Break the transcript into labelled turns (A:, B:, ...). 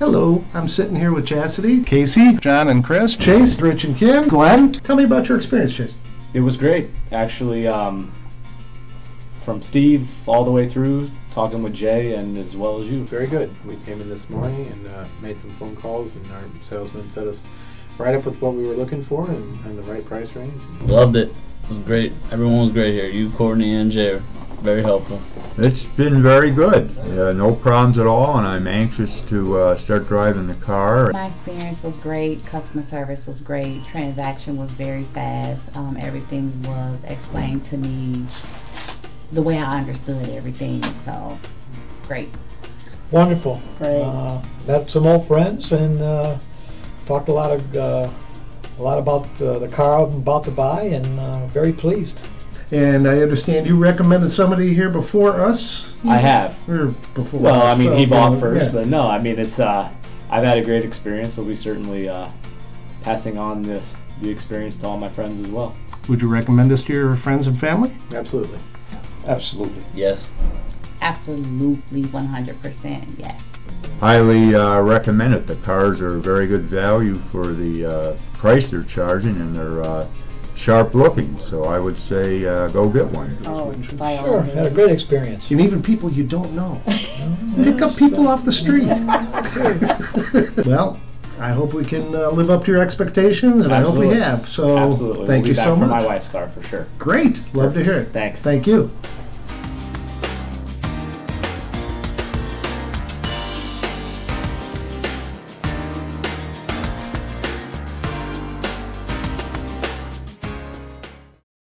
A: Hello, I'm sitting here with Chastity, Casey, John, and Chris, Chase, Rich, and Kim. Glenn, tell me about your experience, Chase.
B: It was great, actually. Um, from Steve all the way through, talking with Jay, and as well as you.
C: Very good. We came in this morning and uh, made some phone calls, and our salesman set us right up with what we were looking for and, and the right price range.
D: Loved it. It was great. Everyone was great here. You, Courtney, and Jay were very helpful.
E: It's been very good. Uh, no problems at all, and I'm anxious to uh, start driving the car.
F: My experience was great. Customer service was great. Transaction was very fast. Um, everything was explained to me the way I understood everything. So, great.
G: Wonderful.
F: Great.
G: Uh, met some old friends and uh, talked a lot of uh, a lot about uh, the car I'm about to buy, and uh, very pleased.
A: And I understand you recommended somebody here before us?
B: I have.
A: Or before
B: Well,
A: us?
B: I mean, he
A: Well,
B: bought first,
A: yeah.
B: but no, I mean, it's. Uh, I've had a great experience. We'll be certainly uh, passing on the the experience to all my friends as well.
A: Would you recommend this to your friends and family?
C: Absolutely.
H: Absolutely.
D: Yes.
F: Absolutely 100% yes.
E: Highly uh, recommend it. The cars are very good value for the uh, price they're charging, and they're uh, sharp looking. So I would say uh, go get one.
F: Oh, by all
G: Sure,
F: means.
G: had a great experience.
A: And even people you don't know. Pick up people off the street. well, I hope we can uh, live up to your expectations, and I hope we have. So,
B: Absolutely.
A: thank
B: we'll
A: you
B: be back
A: so
B: for
A: much.
B: my wife's car for sure.
A: Great. Love to hear it.
B: Thanks.
A: Thank you.